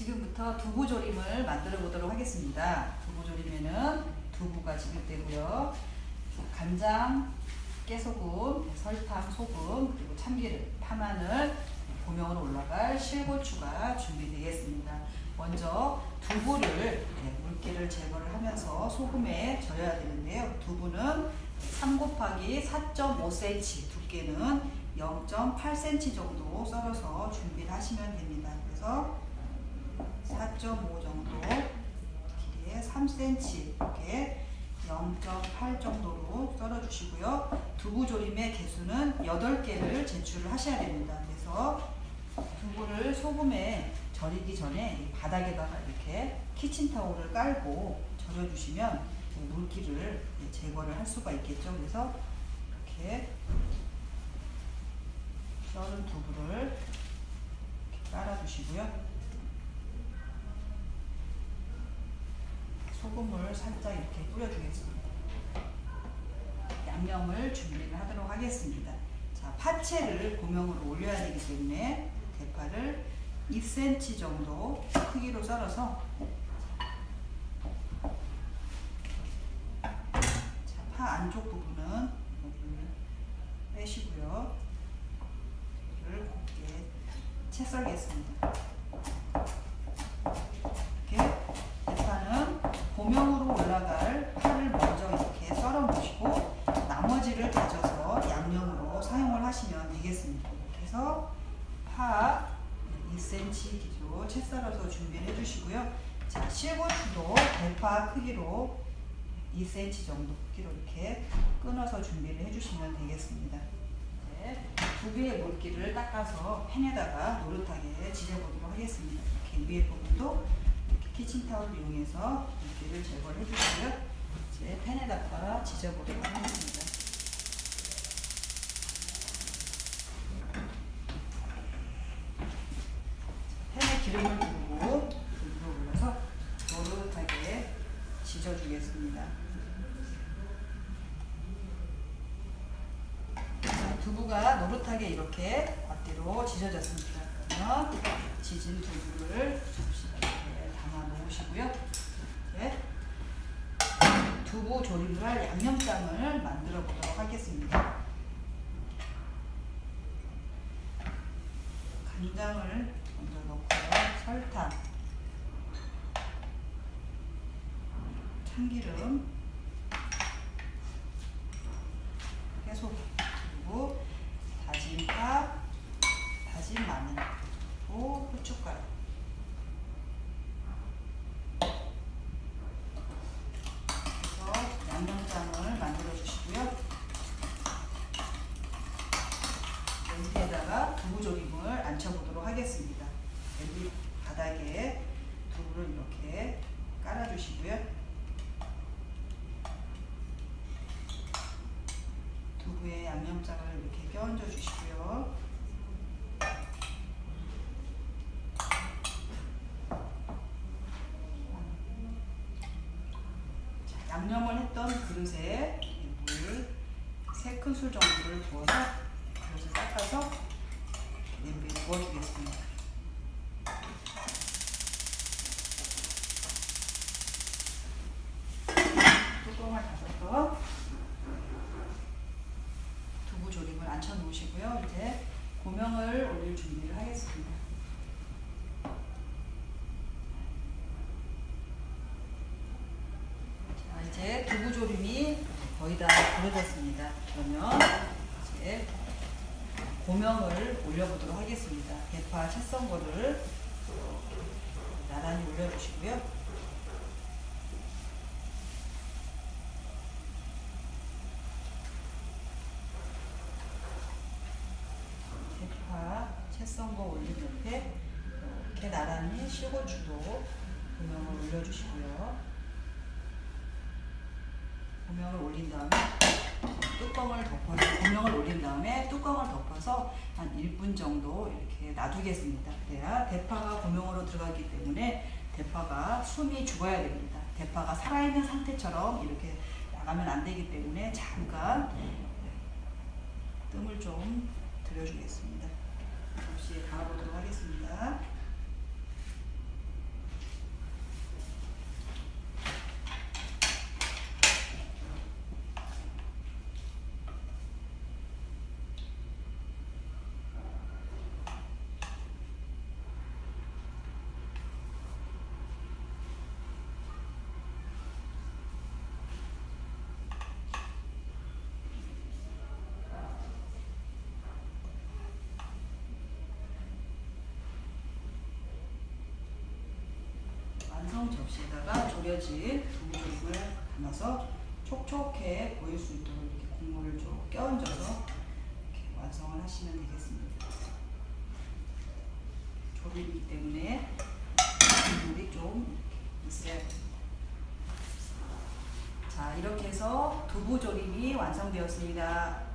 지금부터 두부조림을 만들어 보도록 하겠습니다. 두부조림에는 두부가 지급되고요. 간장, 깨소금, 설탕, 소금, 그리고 참기름, 파마늘, 고명으로 올라갈 실고추가 준비되겠습니다. 먼저 두부를 네, 물기를 제거를 하면서 소금에 절여야 되는데요. 두부는 3 곱하기 4.5cm, 두께는 0.8cm 정도 썰어서 준비를 하시면 됩니다. 그래서 4.5 정도, 길이에 3cm 이렇게 0.8 정도로 썰어 주시고요. 두부조림의 개수는 8개를 제출을 하셔야 됩니다. 그래서 두부를 소금에 절이기 전에 바닥에다가 이렇게 키친타올을 깔고 절여주시면 물기를 제거를 할 수가 있겠죠. 그래서 이렇게 썰은 두부를 이렇게 깔아주시고요. 소금을 살짝 이렇게 뿌려주겠습니다. 양념을 준비를 하도록 하겠습니다. 자, 파채를 고명으로 올려야 되기 때문에 대파를 2cm 정도 크기로 썰어서 자, 파 안쪽 부분은 빼시고요. 이를 곱게 채 썰겠습니다. 이렇게 대파는 고명으로 올라갈 파를 먼저 이렇게 썰어 놓으시고 나머지를 다져서 양념으로 사용을 하시면 그래서 파 2cm 기로 채 썰어서 준비를 해주시고요. 자, 실고추도 대파 크기로 2cm 정도 크기로 이렇게 끊어서 준비를 해주시면 되겠습니다. 네, 두 개의 물기를 닦아서 팬에다가 노릇하게 지져보도록 하겠습니다. 이렇게 위에 부분도 이렇게 키친타올 이용해서 물기를 제거를 해주시고요. 이제 팬에다가 지져보도록 하겠습니다. 기름을 두르고 불로 올려서 노릇하게 지져주겠습니다. 자, 두부가 노릇하게 이렇게 앞뒤로 지져졌습니다. 그러면 지진 두부를 접시에 담아 놓으시고요. 이제 두부 조림을 할 양념장을 만들어 보도록 하겠습니다. 간장을 먼저 넣고요. 설탕, 참기름, 깨소금, 그리고 다진 파, 다진 마늘, 그리고 후춧가루. 그래서 양념장을 만들어 주시고요. 냄비에다가 두부조림을 앉혀보도록 하겠습니다. 냄비 바닥에 두부를 이렇게 깔아주시고요. 두부에 양념장을 이렇게 껴얹어 주시고요. 자, 양념을 했던 그릇에 물 3큰술 정도를 부어서 그릇을 닦아서 냄비에 부어주겠습니다. 뚜껑을 닫아서 두부 조림을 앉혀 놓으시고요. 이제 고명을 올릴 준비를 하겠습니다. 자, 이제 두부 조림이 거의 다 부러졌습니다. 그러면 이제 고명을 올려보도록 하겠습니다. 대파 채썬 거를 나란히 올려주시고요. 대파 채썬거 올린 옆에 이렇게 나란히 실고추도 고명을 올려주시고요. 고명을 올린 다음에 뚜껑을 덮어서 고명을 올린 다음에 뚜껑을 덮어서 한 1분 정도 이렇게 놔두겠습니다. 그래야 대파가 고명으로 들어가기 때문에 대파가 숨이 죽어야 됩니다. 대파가 살아있는 상태처럼 이렇게 나가면 안 되기 때문에 잠깐 뜸을 좀 들여주겠습니다. 접시에 담아보도록 하겠습니다. 접시에다가 졸여진 두부조림을 담아서 촉촉해 보일 수 있도록 이렇게 국물을 좀 껴얹어서 이렇게 완성을 하시면 되겠습니다. 조림이기 때문에 국물이 좀 있어야 됩니다. 자, 이렇게 해서 두부조림이 완성되었습니다.